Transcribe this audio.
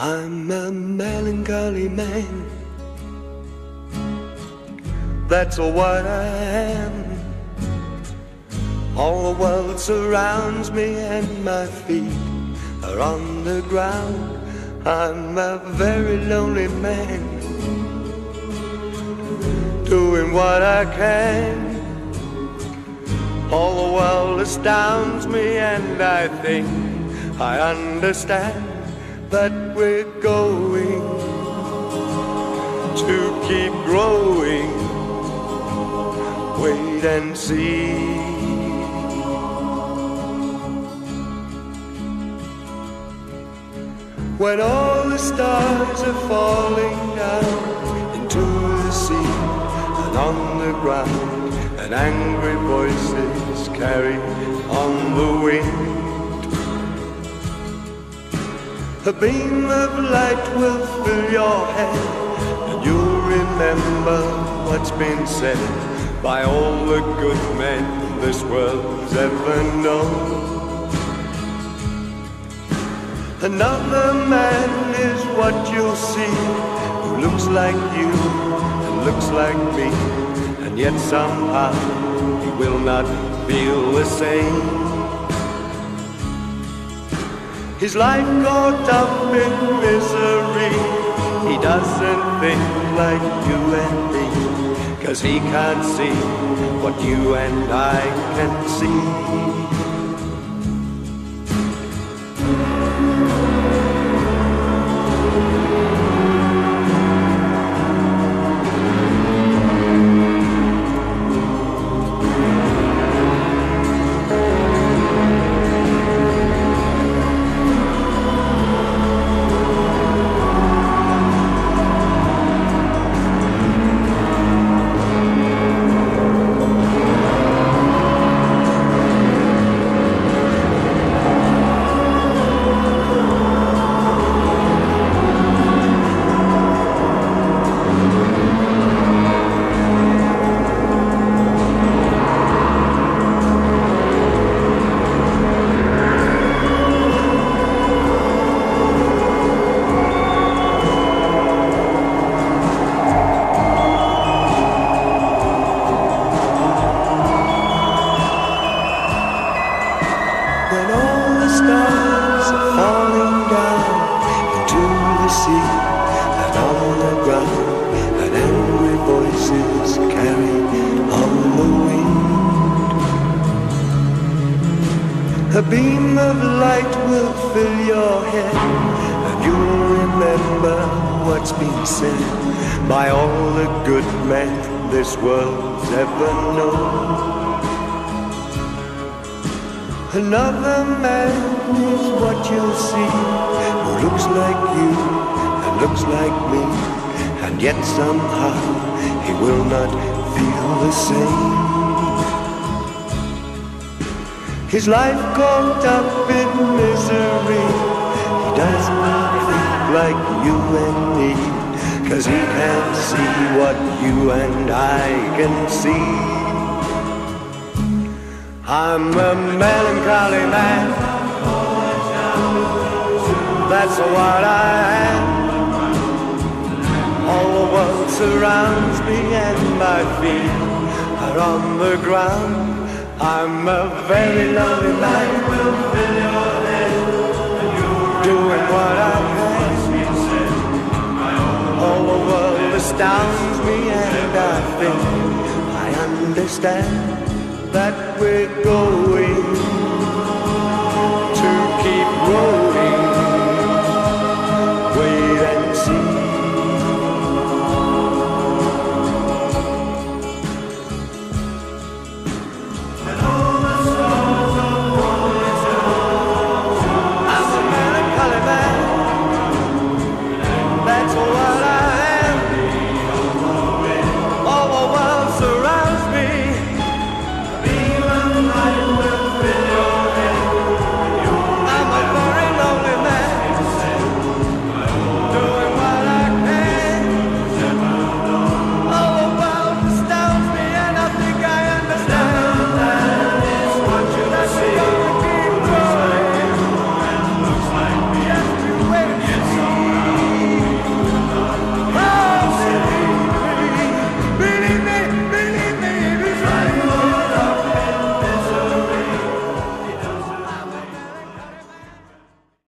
I'm a melancholy man. That's what I am. All the world surrounds me and my feet are on the ground. I'm a very lonely man. Doing what I can. All the world astounds me and I think I understand that we're going to keep growing. Wait and see. When all the stars are falling down into the sea and on the ground, and angry voices carry on the wind. A beam of light will fill your head, and you'll remember what's been said by all the good men this world's ever known. Another man is what you'll see, who looks like you and looks like me, and yet somehow he will not feel the same. His life caught up in misery. He doesn't think like you and me. Cause he can't see what you and I can see. A beam of light will fill your head, and you'll remember what's been said by all the good men this world's ever known. Another man is what you'll see who looks like you and looks like me, and yet somehow he will not feel the same. His life caught up in misery. He does not think like you and me, cause he can't see what you and I can see. I'm a melancholy man. That's what I am. All the world surrounds me and my feet are on the ground. I'm a very lonely man. Doing what I can. All the world astounds me and I think I understand that we're going